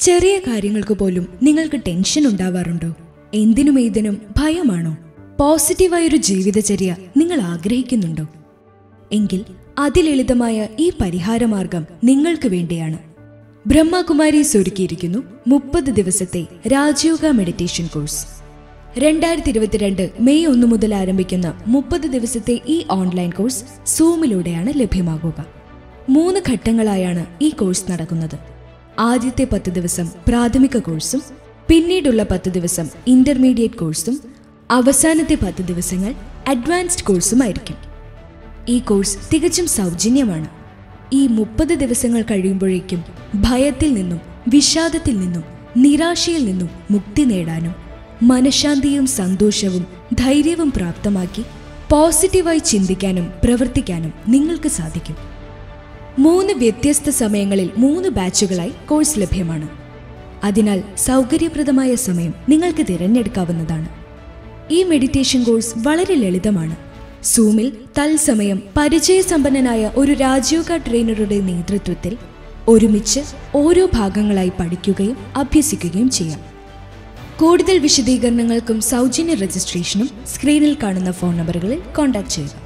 ചെറിയ കാര്യങ്ങൾക്ക് പോലും നിങ്ങൾക്ക് ടെൻഷൻ ഉണ്ടാവാറുണ്ടോ? എന്തിനും ഏതിനും ഭയമാണോ? പോസിറ്റീവായൊരു ജീവിതചര്യ നിങ്ങൾ ആഗ്രഹിക്കുന്നുണ്ടോ? എങ്കിൽ അതിലളിതമായ ഈ പരിഹാരമാർഗം നിങ്ങൾക്ക് വേണ്ടിയാണ്. ബ്രഹ്മകുമാരീസ് ഒരുക്കിയിരിക്കുന്നു മുപ്പത് ദിവസത്തെ രാജയോഗ മെഡിറ്റേഷൻ കോഴ്സ് രണ്ടായിരത്തി ഇരുപത്തിരണ്ട് മെയ് ഒന്ന് മുതൽ ആരംഭിക്കുന്ന മുപ്പത് ദിവസത്തെ ഈ ഓൺലൈൻ കോഴ്സ് സൂമിലൂടെയാണ് ലഭ്യമാകുക. മൂന്ന് ഘട്ടങ്ങളായാണ് ഈ കോഴ്സ് നടക്കുന്നത്. ആദ്യത്തെ പത്ത് ദിവസം പ്രാഥമിക കോഴ്സും പിന്നീടുള്ള പത്ത് ദിവസം ഇന്റർമീഡിയറ്റ് കോഴ്സും അവസാനത്തെ പത്ത് ദിവസങ്ങൾ അഡ്വാൻസ്ഡ് കോഴ്സുമായിരിക്കും. ഈ കോഴ്സ് തികച്ചും സൗജന്യമാണ്. ഈ മുപ്പത് ദിവസങ്ങൾ കഴിയുമ്പോഴേക്കും ഭയത്തിൽ നിന്നും വിഷാദത്തിൽ നിന്നും നിരാശയിൽ നിന്നും മുക്തി നേടാനും മനഃശാന്തിയും സന്തോഷവും ധൈര്യവും പ്രാപ്തമാക്കി പോസിറ്റീവായി ചിന്തിക്കാനും പ്രവർത്തിക്കാനും നിങ്ങൾക്ക് സാധിക്കും. മൂന്ന് വ്യത്യസ്ത സമയങ്ങളിൽ മൂന്ന് ബാച്ചുകളായി കോഴ്സ് ലഭ്യമാണ്. അതിനാൽ സൗകര്യപ്രദമായ സമയം നിങ്ങൾക്ക് തിരഞ്ഞെടുക്കാവുന്നതാണ്. ഈ മെഡിറ്റേഷൻ കോഴ്സ് വളരെ ലളിതമാണ്. സൂമിൽ തത്സമയം പരിചയസമ്പന്നനായ ഒരു രാജയോഗ ട്രെയിനറുടെ നേതൃത്വത്തിൽ ഒരുമിച്ച് ഓരോ ഭാഗങ്ങളായി പഠിക്കുകയും അഭ്യസിക്കുകയും ചെയ്യാം. കൂടുതൽ വിശദീകരണങ്ങൾക്കും സൗജന്യ രജിസ്ട്രേഷനും സ്ക്രീനിൽ കാണുന്ന ഫോൺ നമ്പറുകളിൽ കോൺടാക്ട് ചെയ്യുക.